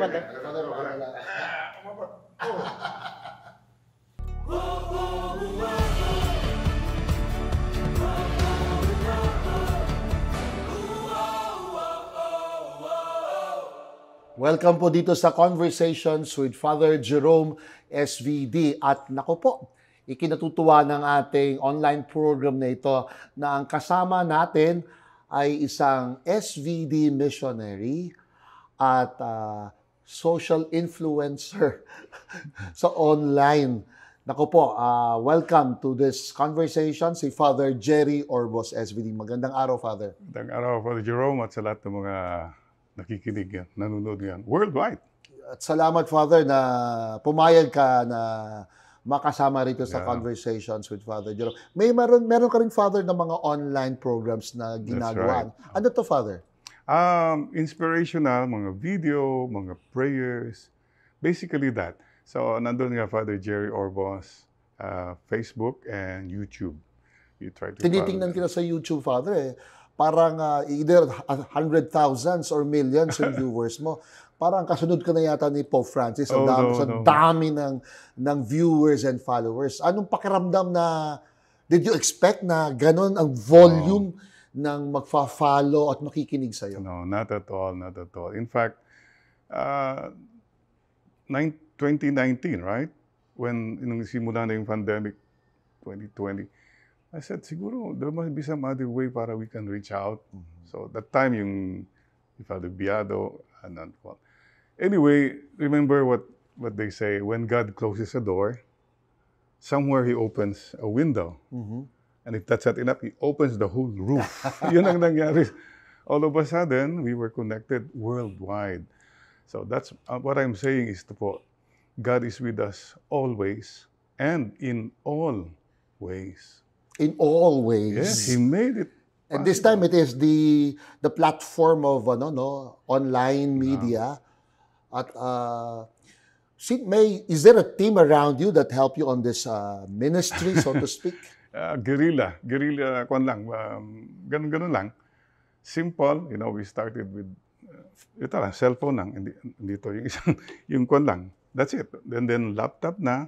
Welcome po dito sa Conversations with Father Jerome SVD. At nako po, ikinatutuwa ng ating online program na ito na ang kasama natin ay isang SVD missionary at ah, social influencer sa online. Nako po, ah, welcome to this conversation si Father Jerry Orbos SVD. Magandang araw, Father. Magandang araw, Father Jerome, at sa lahat ng mga nakikinig yan, nanonood yan, worldwide. At salamat, Father, na pumayag ka na makasama rito sa Yeah. Conversations with Father Jerome. May meron, meron ka rin, Father, ng mga online programs na ginagawa. Ano to, Father? Um, inspirational, mga video, mga prayers, basically that. So, nandun nga Father Jerry Orbos, uh, Facebook and YouTube. You try to Tinitingnan kita sa YouTube, Father, eh. Parang ah, either hundred thousands or millions yung viewers mo. Parang kasunod ka na yata ni Pope Francis. Ang Oh, dami, no, sa no. dami ng, ng viewers and followers. Anong pakiramdam na, did you expect na ganun ang volume ng magfa-follow at makikinig sa'yo? No, not at all, not at all. In fact, uh, nine, 2019, right? When nung simula na yung pandemic, 2020, I said, siguro, there must be some other way para we can reach out. So, that time, yung Father Biado, and then, well. Anyway, remember what, what they say, when God closes a door, somewhere He opens a window. Mhm. And if that's not enough, he opens the whole roof. Yun ang nangyari. All of a sudden, we were connected worldwide. So that's uh, what I'm saying is to po, God is with us always and in all ways. In all ways. Yes, He made it. And this time it is the the platform of ano no online media at uh may is there a team around you that help you on this uh, ministry so to speak? Uh, guerrilla, guerrilla kwan lang, um, ganun-ganun lang. Simple, you know, we started with, uh, ito lang, cellphone lang, dito yung isang, yung kwan lang. That's it. Then, then laptop na,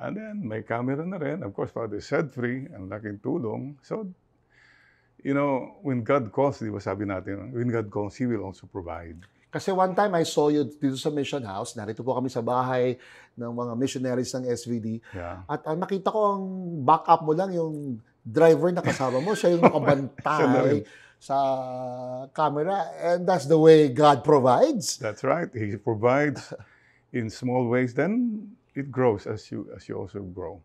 and then may camera na rin. Of course, Father said free, ang laking tulong. So, you know, when God calls, di ba sabi natin, when God calls, He will also provide. Kasi one time I saw you dito sa mission house, narito po kami sa bahay ng mga missionaries ng SVD. Yeah. At uh, nakita ko ang backup mo lang yung driver na kasama mo, siya yung nakabantay sa camera and that's the way God provides. That's right. He provides in small ways. Then, it grows as you as you also grow.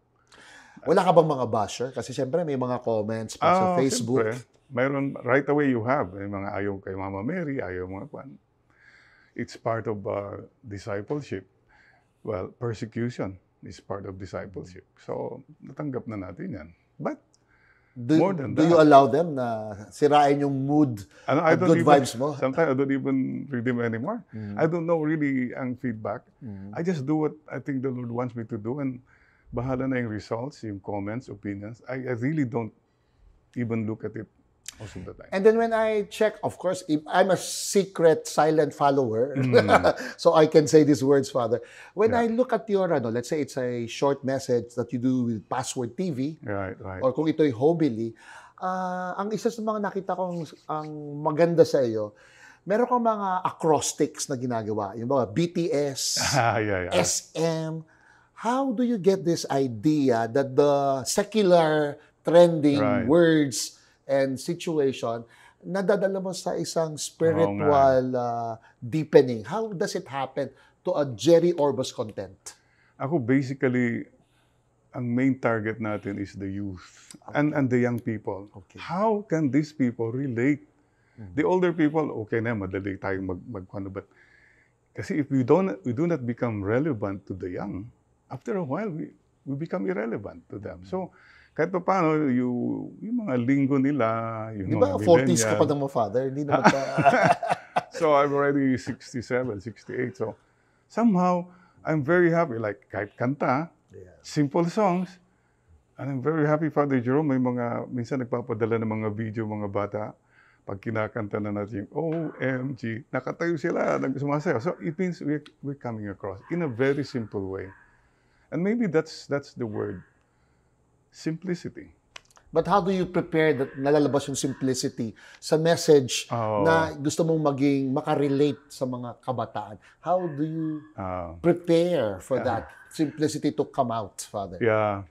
Wala ka bang mga basher? Kasi syempre may mga comments pa sa Ah, Facebook. siyempre. mayroon, right away you have. May mga ayaw kay Mama Mary, ayaw mga kwan. It's part of uh, discipleship. Well, persecution is part of discipleship. So, natanggap na natin yan. But, Do, More than do you that. allow them na sirain yung mood ano, I don't good even, vibes mo? sometimes I don't even read them anymore. Mm. I don't know really ang feedback. Mm. I just do what I think the Lord wants me to do and bahala na yung results, yung comments, opinions. I, I really don't even look at it And then when I check, of course, if I'm a secret silent follower, Mm. so I can say these words, Father. When Yeah. I look at your, ano, let's say it's a short message that you do with Password TV, Right, right. or kung ito'y Hobily, ah, ang isa sa mga nakita kong ang maganda sa iyo, meron kang mga acrostics na ginagawa. Yung mga BTS, Ah, yeah, yeah. SM. How do you get this idea that the secular trending Right. words and situation nadadala mo sa isang spiritual uh, deepening? How does it happen to a Jerry Orbos content? Ako basically, ang main target natin is the youth and, and the young people. Okay. How can these people relate? The older people, okay na, madali tayong mag, mag ano, but kasi if we don't we do not become relevant to the young, after a while we we become irrelevant to them. So kahit pa paano, you, yung mga linggo nila, yung Di ba, mga 40s ka pa ng mga father? Hindi naman ka... so I'm already 67, 68. So somehow, I'm very happy. Like kahit kanta, Yeah. simple songs. And I'm very happy, Father Jerome, may mga, minsan nagpapadala ng mga video mga bata. pag kinakanta na natin yung OMG, nakatayo sila, nagsumasayaw. So it means we're, we're coming across in a very simple way. And maybe that's that's the word, simplicity. But how do you prepare that nalalabas yung simplicity sa message Oo. na gusto mong maging makarelate sa mga kabataan? How do you Ah, prepare for that simplicity to come out, Father? yeah.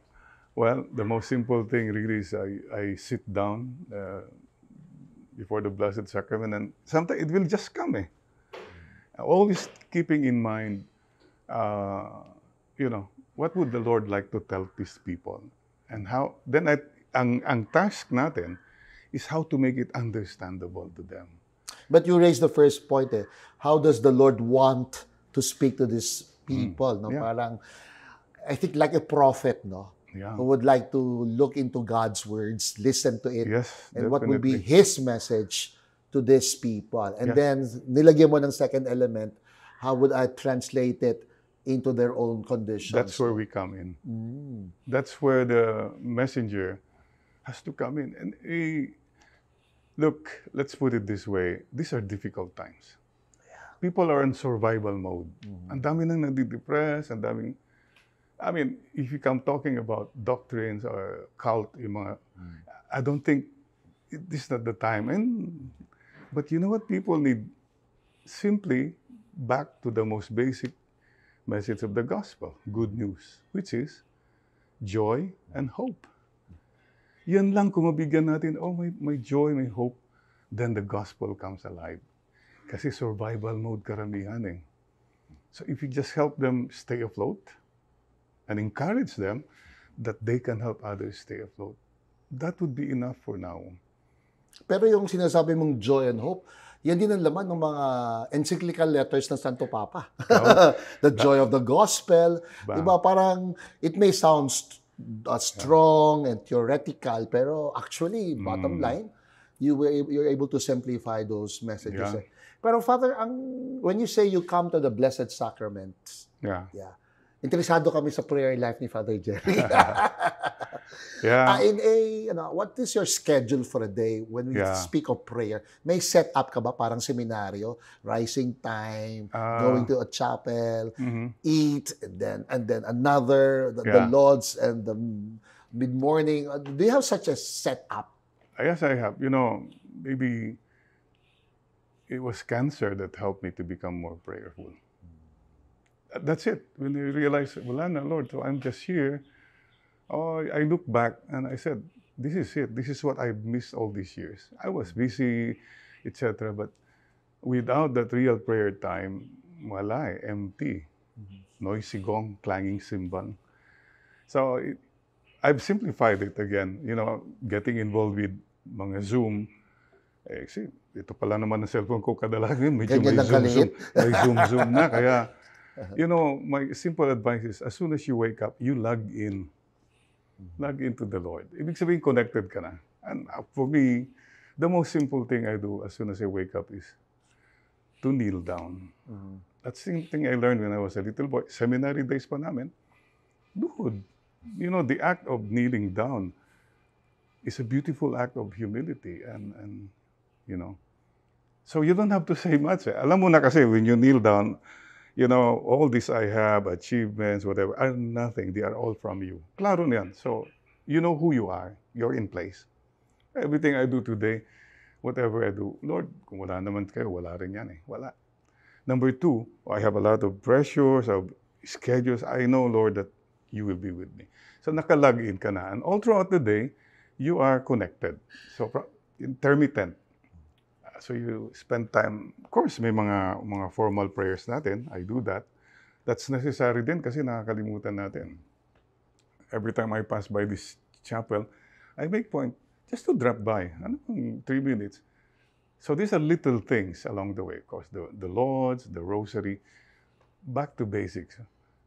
Well, the most simple thing really is I, I sit down uh, before the Blessed Sacrament and sometimes it will just come eh. Always keeping in mind, uh, you know, what would the Lord like to tell these people? And how, then I, ang, ang task natin is how to make it understandable to them. But you raised the first point eh. How does the Lord want to speak to these people? No? Mm. Yeah. Parang, I think like a prophet, no? Yeah. Who would like to look into God's words, listen to it, Yes, and what would be definitely. His message to these people. And Yes. then, nilagyan mo ng second element, how would I translate it into their own conditions? That's where we come in. Mm. That's where the messenger has to come in. And eh, look, let's put it this way: these are difficult times. People are in survival mode. Ang dami nang nadidepress, ang daming... I mean, if you come talking about doctrines or cult, yung mga, I don't think it- this is not the time. And but you know what people need? Simply back to the most basic message of the gospel, good news, which is joy and hope. Yan lang kung mabigyan natin, oh, may, may joy, may hope, then the gospel comes alive. Kasi survival mode karamihan eh. So if you just help them stay afloat and encourage them that they can help others stay afloat, that would be enough for now. Pero yung sinasabi mong joy and hope, yan din ang laman ng mga encyclical letters ng Santo Papa. the joy of the gospel. Ba- Diba? Parang, it may sound st- uh, strong and theoretical, pero actually, bottom Mm. line, you were, you're able to simplify those messages. Yeah. Pero Father, ang, when you say you come to the Blessed Sacraments, Yeah. yeah, interesado kami sa prayer life ni Father Jerry. Yeah. Ah, in a, you know, what is your schedule for a day when we Yeah. speak of prayer? May set up ka ba parang seminaryo, rising time, Ah. going to a chapel, Mhm. eat, and then and then another, the, the Lord's and the mid morning. Do you have such a setup? Yes, I guess I have. You know, maybe it was cancer that helped me to become more prayerful. That's it. When you realize, wala na, Lord, so I'm just here. Oh, I look back and I said, this is it. This is what I've missed all these years. I was busy, etc. But without that real prayer time, wala eh, empty. Noisy gong, clanging cymbal. So it, I've simplified it again. You know, getting involved with mga Zoom. Eh, kasi ito pala naman ang cellphone ko kadalasan. Medyo may Zoom, Zoom, may Zoom, Zoom na. Kaya, you know, my simple advice is, as soon as you wake up, you log in. Log into the Lord. Ibig sabihin, connected ka na. And uh, for me, the most simple thing I do as soon as I wake up is to kneel down. That's the thing I learned when I was a little boy. Seminary days pa namin. Dude, you know, the act of kneeling down is a beautiful act of humility and, and you know. So you don't have to say much. Eh. Alam mo na kasi when you kneel down, you know, all this I have, achievements, whatever, are nothing. They are all from you. Klaro na yan. So, you know who you are. You're in place. Everything I do today, whatever I do, Lord, kung wala naman kayo, wala rin yan eh. Wala. Number two, I have a lot of pressures, of schedules. I know, Lord, that you will be with me. So nakalog in ka na. And all throughout the day, you are connected. So intermittent. So you spend time, of course, may mga mga formal prayers natin. I do that. That's necessary din kasi nakakalimutan natin. Every time I pass by this chapel, I make point just to drop by. Ano pang three minutes? So these are little things along the way. Of course, the, the Lord's, the Rosary, back to basics.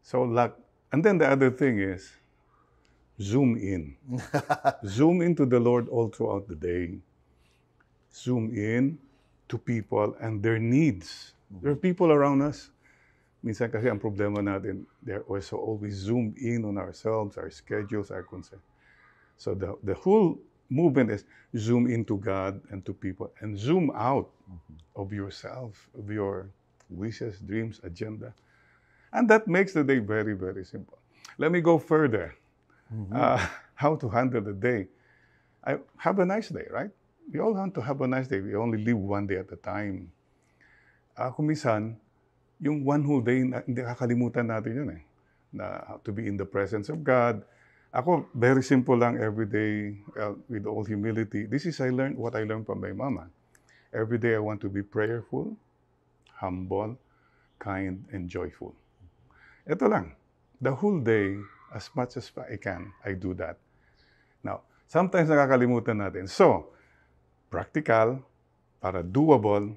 So like, and then the other thing is, zoom in. zoom into the Lord all throughout the day. Zoom in to people and their needs. There are people around us. Minsan kasi ang problema natin, they're also always zoomed in on ourselves, our schedules, our concern. So the, the whole movement is zoom into God and to people and zoom out of yourself, of your wishes, dreams, agenda. And that makes the day very, very simple. Let me go further. Uh, how to handle the day. I, have a nice day, right? We all want to have a nice day. We only live one day at a time. Kung minsan, yung one whole day, hindi kakalimutan natin yun eh. Na to be in the presence of God. Ako, very simple lang every day uh, with all humility. This is I learned what I learned from my mama. Every day I want to be prayerful, humble, kind, and joyful. Ito lang. The whole day, as much as I can, I do that. Now, sometimes nakakalimutan natin. So, practical, para doable,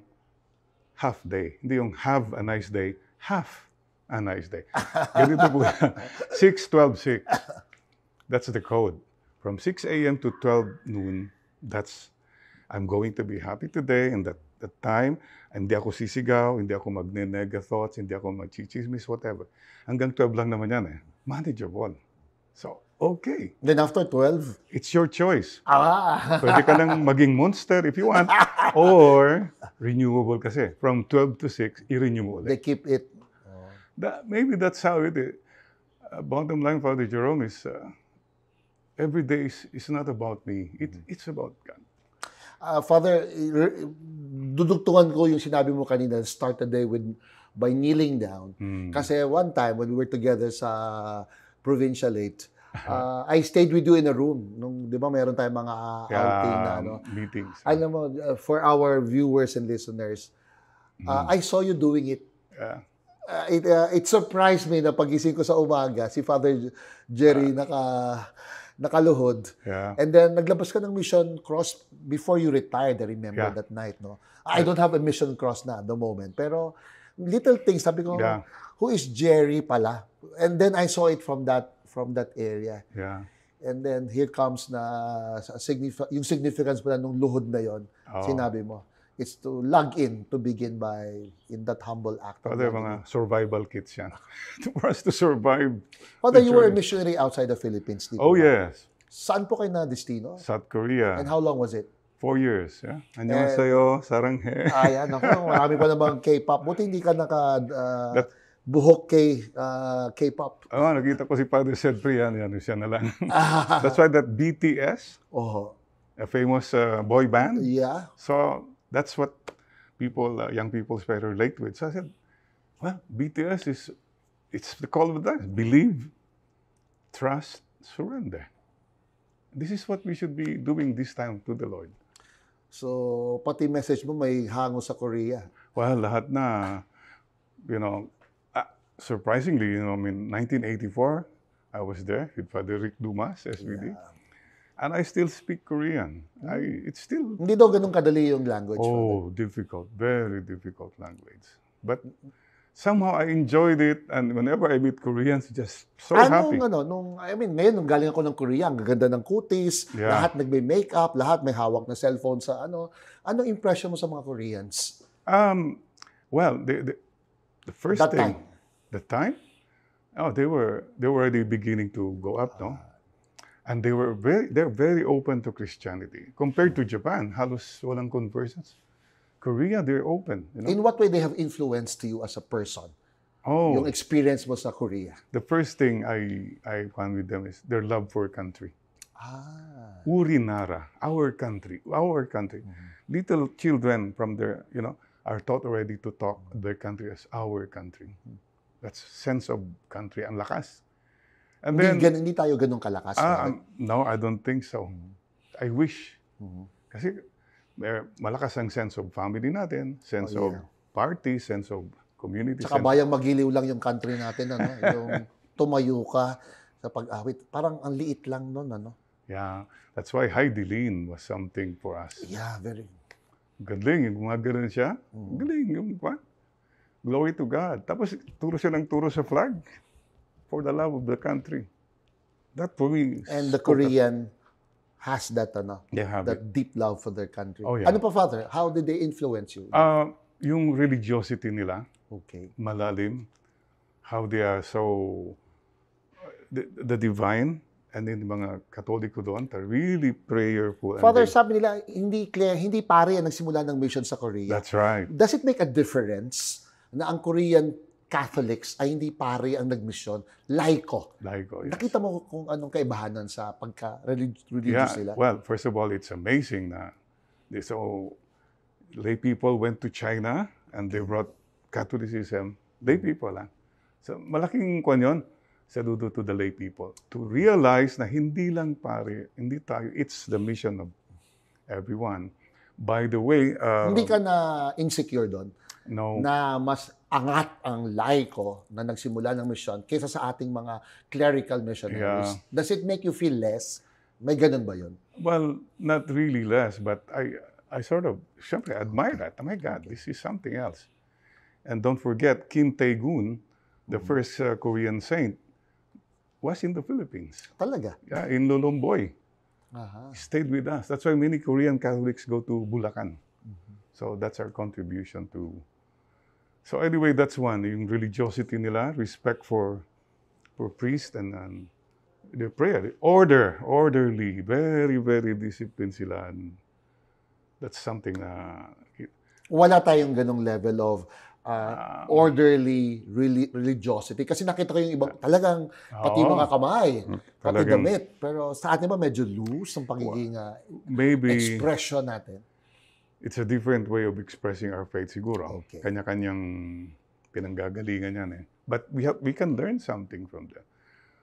half day. Hindi yung have a nice day, half a nice day. Ganito po yan. 6, 12, 6. That's the code. From 6 a.m. to 12 noon, that's, I'm going to be happy today and that, that time, hindi ako sisigaw, hindi ako magne-nega thoughts, hindi ako magchichismis, whatever. Hanggang 12 lang naman yan eh. Manageable. So, Okay. Then after 12? It's your choice. Ah. Pwede ka lang maging monster if you want. or renewable kasi. From 12 to 6, i-renew mo ulit. They keep it. Oh. That, maybe that's how it is. Uh, bottom line, Father Jerome, is uh, every day is, is not about me. It, mm-hmm. It's about God. Uh, Father, dudugtungan ko yung sinabi mo kanina, start the day with by kneeling down. Mm. Kasi one time when we were together sa uh, Provincial 8, uh, I stayed with you in a room nung 'di ba meron tayong mga uh, outing na ano meetings. Alam mo uh, for our viewers and listeners, uh, mm. I saw you doing it. Yeah. Uh, it uh, it surprised me na pagising ko sa umaga si Father Jerry uh, naka nakaluhod. Yeah. And then naglabas ka ng mission cross before you retired, I remember yeah. that night, no. I don't have a mission cross na at the moment, pero little things sabi ko, yeah. who is Jerry pala? And then I saw it from that from that area. Yeah. And then here comes na signif- yung significance pala nung luhod na yon. Oh. Sinabi mo. It's to log in to begin by in that humble act. Father, mga survival kits yan. For us to survive. Father, you were a missionary outside the Philippines, di Oh, ba? yes. Saan po kayo na destino? South Korea. And how long was it? Four years. Yeah? Anong eh, sa'yo, saranghe. Ayan, ako, marami pa namang K-pop. Buti hindi ka naka... Uh, That, buhok kay ah, K-pop. Oh, nakita ko si Father Sedfrey. Yan, yan, siya na lang. That's why that BTS, oh, a famous uh, boy band, yeah. So that's what people, uh, young people, try to relate with. So I said, well, BTS is, it's the call of the times. Believe, trust, surrender. This is what we should be doing this time to the Lord. So, pati message mo may hango sa Korea. Well, lahat na, you know, uh, surprisingly, you know, I mean, 1984, I was there with Father Rick Dumas, SVD. And I still speak Korean. I, it's still Hindi daw ganun kadali yung language. Father. Oh, difficult, very difficult language. But somehow I enjoyed it, and whenever I meet Koreans, just so happy. Anong ano, nung, I mean, ngayon, nung galing ako ng Korea, ang gaganda ng kutis, Yeah. lahat nagme-makeup, lahat may hawak na cellphone sa ano. Anong impression mo sa mga Koreans? Um, well, the, the, the first That thing, time. The time, oh, they were they were already beginning to go up, no? And they were very they're very open to Christianity compared to Japan. Halos walang conversions. Korea, they're open. You know? In what way they have influenced you as a person? oh, Yung experience mo sa Korea? the first thing I I found with them is their love for country. Ah. Urinara, our country, our country. Mm-hmm. Little children from their, you know, are taught already to talk their country as our country. Mm-hmm. That's sense of country, ang lakas. And Hindi, then, gan- hindi tayo ganun kalakas. ah, Father. no, I don't think so. Mm-hmm. I wish. Mhm. Kasi may malakas ang sense of family natin, sense Oh, of party, sense of community. Tsaka sense- bayang magiliw lang yung country natin, ano? yung tumayo ka sa pag-awit. Parang ang liit lang nun, ano? Yeah, that's why Heidi Lean was something for us. Yeah, very. Galing, yung mga ganun siya. Mm. Galing, yung what? Glory to God. Tapos, turo siya ng turo sa flag for the love of the country. That for me... And the Korean has that, ano? They have it. That deep love for their country. Oh, yeah. Ano pa, Father? How did they influence you? Ah, yung religiosity nila, okay. malalim, how they are so... The, the divine, And then yung mga Katoliko doon, they're really prayerful. Father, they- sabi nila, hindi clear, hindi pare ang nagsimula ng mission sa Korea. that's right. Does it make a difference na ang Korean Catholics ay hindi pare ang nagmisyon, laiko? Like, oh, yes. Nakita mo kung anong kaibahanan sa Yeah, pagka-religious nila? well, first of all, it's amazing na so lay people went to China and they brought Catholicism. Lay people, ah. So, malaking kwan yun, saludo to the lay people. To realize na hindi lang pare, hindi tayo, it's the mission of everyone. By the way, uh, hindi ka na insecure doon no, na mas angat ang laiko na nagsimula ng mission kaysa sa ating mga clerical missionaries. Yeah. Does it make you feel less? May ganun ba yun? Well, not really less, but I I sort of simply admire that. Oh my God, this is something else. And don't forget, Kim Tae-gun, the first uh, Korean saint, was in the Philippines. Talaga? Yeah, in Lolomboy. Aha. He stayed with us. That's why many Korean Catholics go to Bulacan. So that's our contribution to. So anyway, that's one. Yung religiosity nila, respect for for priest and um, the prayer, order, orderly, very very disciplined sila. And that's something na Wala tayong ganong level of uh, Ah. orderly reli- religiosity. Kasi nakita ko yung ibang talagang pati Oo. mga kamay, pati Talagang- damit. Pero sa atin ba medyo loose ang pagiging uh, maybe expression natin? It's a different way of expressing our faith siguro. Okay. Kanya-kanyang pinanggagalingan yan eh. But we have we can learn something from them.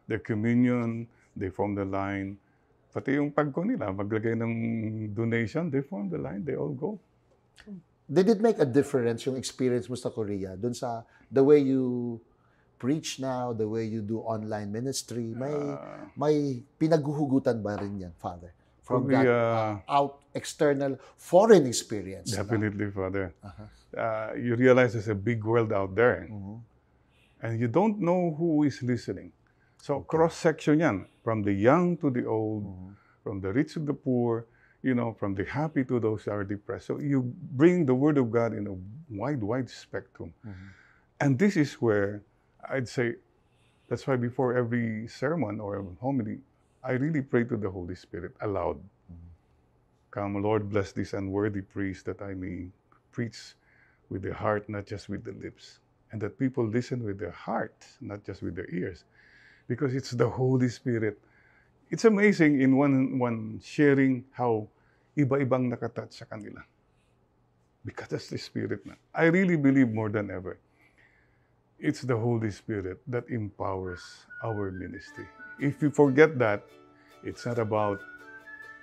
Their communion, they form the line. Pati yung pagko nila, maglagay ng donation, they form the line, they all go. Did it make a difference yung experience mo sa Korea dun sa the way you preach now, the way you do online ministry? May Ah. may pinaghuhugutan ba rin yan, Father? From that uh, uh, out external foreign experience. Definitely, Father. Aha. Uh, you realize there's a big world out there. Mhm. and you don't know who is listening. So cross-section yan, from the young to the old, from the rich to the poor, you know, from the happy to those who are depressed. So you bring the Word of God in a wide, wide spectrum. And this is where I'd say, that's why before every sermon or homily, I really pray to the Holy Spirit aloud. Come, Lord, bless this unworthy priest that I may preach with the heart, not just with the lips. And that people listen with their heart, not just with their ears. Because it's the Holy Spirit. It's amazing in one, one sharing how iba-ibang nakatouch sa kanila. Because that's the Spirit na. I really believe more than ever. It's the Holy Spirit that empowers our ministry. If you forget that, it's not about,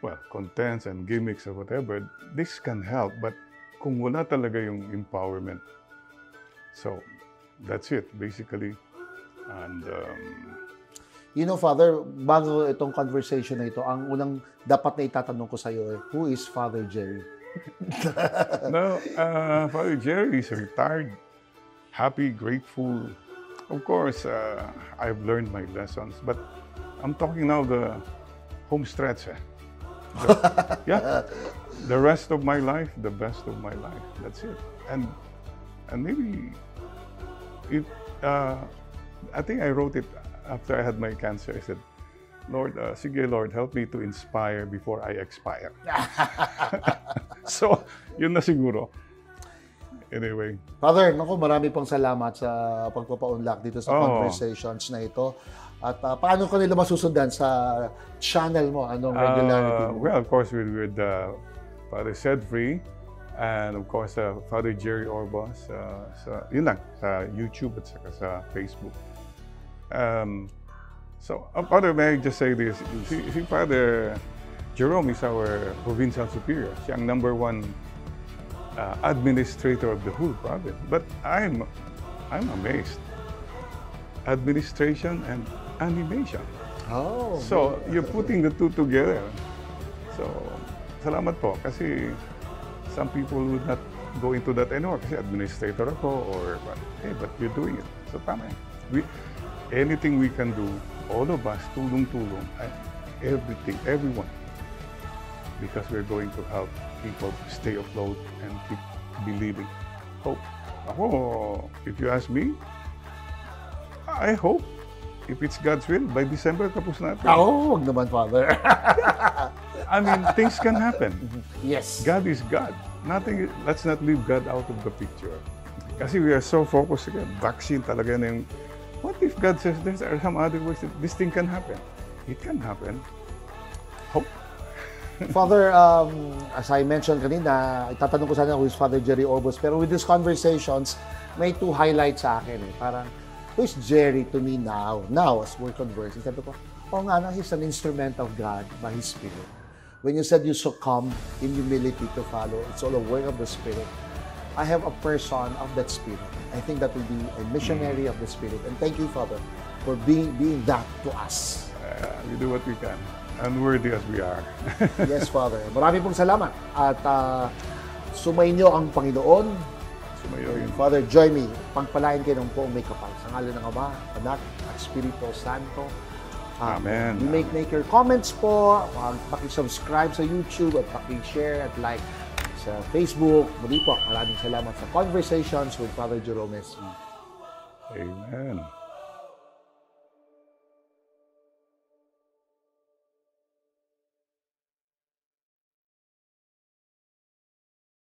well, contents and gimmicks or whatever. This can help, but kung wala talaga yung empowerment, so that's it, basically. And um, You know, Father, bago itong conversation na ito, ang unang dapat na itatanong ko sa iyo, who is Father Jerry? no, uh, Father Jerry is retired, happy, grateful. Of course, uh, I've learned my lessons, but I'm talking now the home stretch. Eh. The- yeah, the rest of my life, the best of my life. That's it. And and maybe it. Uh, I think I wrote it after I had my cancer. I said, Lord, uh, sige Lord, help me to inspire before I expire. so, yun na siguro. Anyway, Father, naku, marami pong salamat sa pagpapaunlak dito sa Oo. conversations na ito. At ah, paano ko nila masusundan sa channel mo? Anong regularity uh, mo? well, of course, with, with uh, Father Sedfree and of course, uh, Father Jerry Orbos, uh, sa, yun lang, sa YouTube at saka sa Facebook. Um, so, uh, Father, may I just say this? Si, si Father Jerome is our provincial superior. Siya ang number one uh, administrator of the whole province. But I'm, I'm amazed. Administration and animation. Oh, So, you're putting the two together. So, salamat po. Kasi some people would not go into that anymore kasi administrator ako or but, hey, but you're doing it. So, tama yan. We, anything we can do, all of us, tulong-tulong, everything, everyone. Because we're going to help people stay afloat and keep believing. Hope. Ako, if you ask me, I hope if it's God's will, by December tapos natin. Oo, oh, wag naman, Father. I mean, things can happen. yes. God is God. Nothing, let's not leave God out of the picture. Kasi we are so focused again. Vaccine talaga na yung, what if God says there are some other ways that this thing can happen? It can happen. Hope. Father, um, as I mentioned kanina, itatanong ko sana who is Father Jerry Orbos. Pero with these conversations, may two highlights sa akin eh. Parang, who is Jerry to me now? Now, as we're conversing. Sabi ko, oh nga na, he's an instrument of God by His Spirit. When you said you succumb in humility to follow, it's all a work of the Spirit. I have a person of that Spirit. I think that will be a missionary of the Spirit. And thank you, Father, for being being that to us. Uh, we do what we can. Unworthy as we are. Yes, Father. Marami pong salamat. At uh, sumainyo ang Panginoon. Sumayo yun. Father, join me. Pagpalain kayo ng poong may kapal. Sa ngalan ng Ama, Anak, at Espiritu Santo. Amen. You make, make your comments po. Uh, paki-subscribe sa YouTube at paki-share at like sa Facebook. Muli po, maraming salamat sa Conversations with Father Jerome S. Amen.